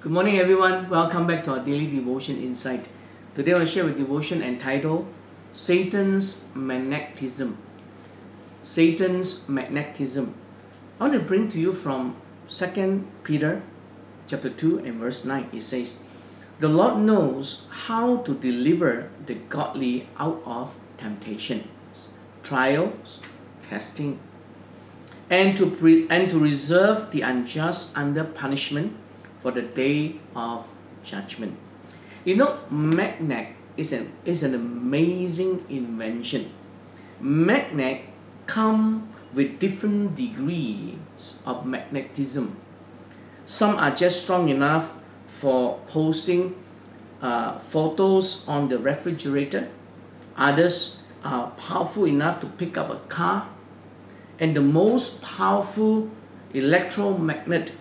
Good morning, everyone. Welcome back to our daily devotion insight. Today, I to share a devotion entitled Satan's Magnetism. Satan's Magnetism. I want to bring to you from 2 Peter chapter 2 and verse 9. It says, The Lord knows how to deliver the godly out of temptations, trials, testing, and to, and to reserve the unjust under punishment for the day of judgment. You know, magnet is an, is an amazing invention. Magnet come with different degrees of magnetism. Some are just strong enough for posting uh, photos on the refrigerator. Others are powerful enough to pick up a car. And the most powerful electromagnet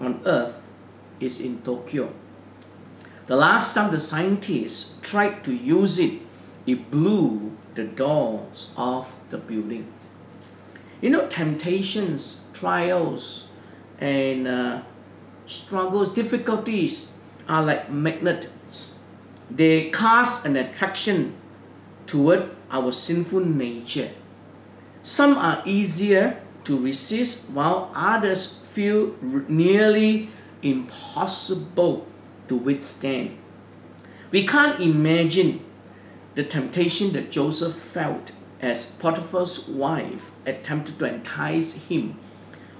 on earth is in Tokyo. The last time the scientists tried to use it, it blew the doors off the building. You know, temptations, trials, and uh, struggles, difficulties are like magnets. They cast an attraction toward our sinful nature. Some are easier to resist, while others feel nearly impossible to withstand. We can't imagine the temptation that Joseph felt as Potiphar's wife attempted to entice him,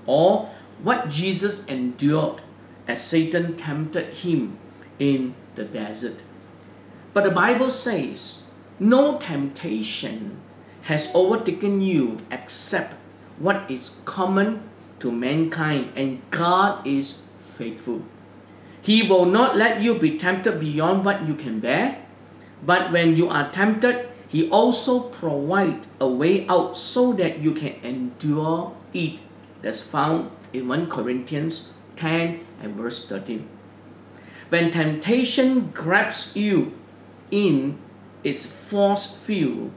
or what Jesus endured as Satan tempted him in the desert. But the Bible says, no temptation has overtaken you except what is common to mankind, and God is faithful. He will not let you be tempted beyond what you can bear, but when you are tempted, He also provide a way out so that you can endure it. That's found in 1 Corinthians 10 and verse 13. When temptation grabs you in its force field,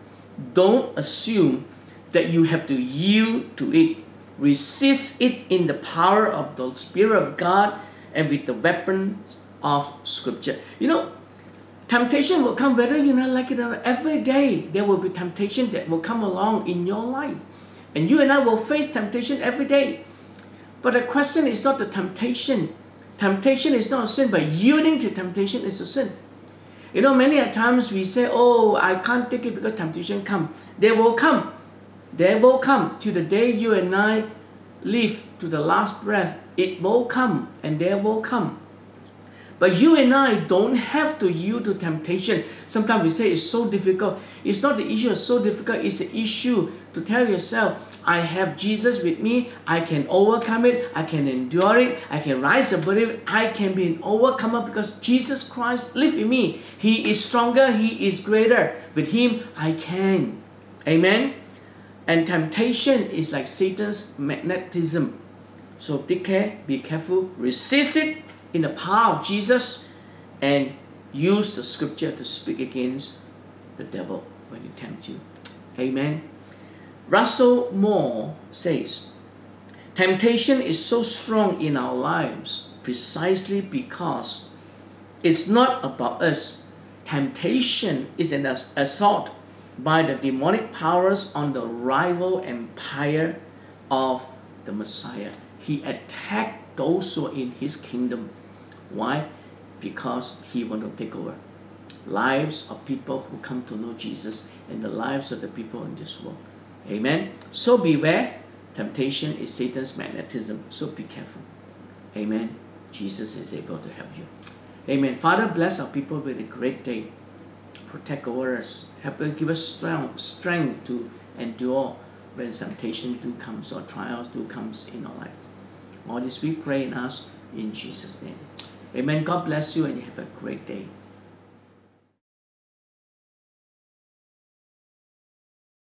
don't assume that you have to yield to it resist it in the power of the Spirit of God and with the weapons of Scripture. You know, temptation will come whether you not like it or not. Every day there will be temptation that will come along in your life. And you and I will face temptation every day. But the question is not the temptation. Temptation is not a sin, but yielding to temptation is a sin. You know, many a times we say, oh, I can't take it because temptation come. They will come. They will come to the day you and I live to the last breath. It will come and they will come. But you and I don't have to yield to temptation. Sometimes we say it's so difficult. It's not the issue of so difficult, it's the issue to tell yourself, I have Jesus with me, I can overcome it, I can endure it, I can rise above it, I can be an overcomer because Jesus Christ lives in me. He is stronger, He is greater. With Him, I can. Amen. And temptation is like Satan's magnetism. So take care, be careful, resist it in the power of Jesus, and use the scripture to speak against the devil when he tempts you. Amen. Russell Moore says, Temptation is so strong in our lives precisely because it's not about us. Temptation is an assault by the demonic powers on the rival empire of the Messiah. He attacked those who are in his kingdom. Why? Because he wanted to take over lives of people who come to know Jesus and the lives of the people in this world. Amen. So beware. Temptation is Satan's magnetism. So be careful. Amen. Jesus is able to help you. Amen. Father, bless our people with a great day protect over us. Help us, give us strength, strength to endure when temptation do comes or trials do comes in our life. All this we pray in us in Jesus' name. Amen. God bless you and you have a great day.